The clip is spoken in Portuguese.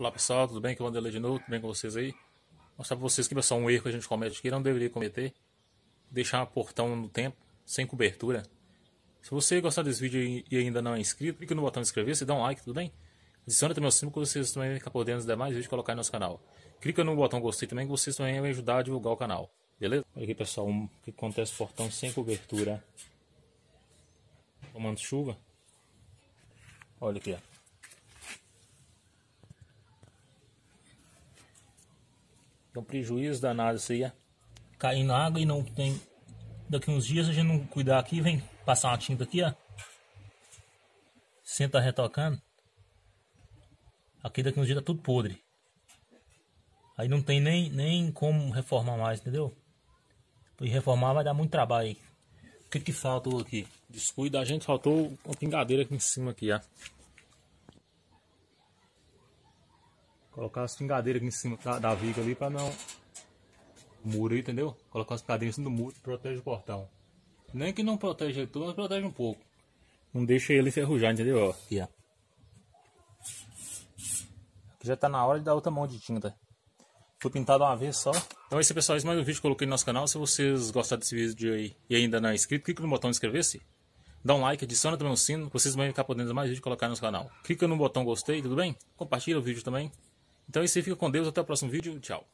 Olá pessoal, tudo bem? Que vou ler de novo, tudo bem com vocês aí? Mostrar pra vocês que pessoal, um erro que a gente comete aqui, não deveria cometer. Deixar um portão no tempo, sem cobertura. Se você gostar desse vídeo e ainda não é inscrito, clique no botão inscrever-se, dá um like, tudo bem? Adicione também o sino que vocês também ficar podendo os demais vídeos colocar no nosso canal. Clica no botão gostei também que vocês também vão ajudar a divulgar o canal. Beleza? Olha aqui pessoal, um, que acontece portão sem cobertura. Tomando chuva. Olha aqui, ó. É um prejuízo danado isso aí, ó. Caindo água e não tem. Daqui uns dias a gente não cuidar aqui, vem passar uma tinta aqui, ó. Senta retocando. Aqui daqui uns dias tá tudo podre. Aí não tem nem, nem como reformar mais, entendeu? E reformar vai dar muito trabalho aí. O que que faltou aqui? Descuida, a gente faltou uma pingadeira aqui em cima aqui, ó. Colocar as pingadeiras aqui em cima da, da viga ali para não... O muro aí, entendeu? Colocar as pingadeiras em cima do muro, protege o portão. Nem que não protege tudo, mas protege um pouco. Não deixa ele enferrujar, entendeu? Aqui, ó. Aqui já tá na hora de dar outra mão de tinta. Foi pintado uma vez só. Então é isso pessoal, esse é mais um vídeo que eu coloquei no nosso canal. Se vocês gostaram desse vídeo aí e ainda não é inscrito, clique no botão inscrever-se. Dá um like, adiciona também o sino, vocês vão ficar podendo mais vídeos colocar no nosso canal. Clica no botão gostei, tudo bem? Compartilha o vídeo também. Então é isso aí, fica com Deus, até o próximo vídeo, tchau.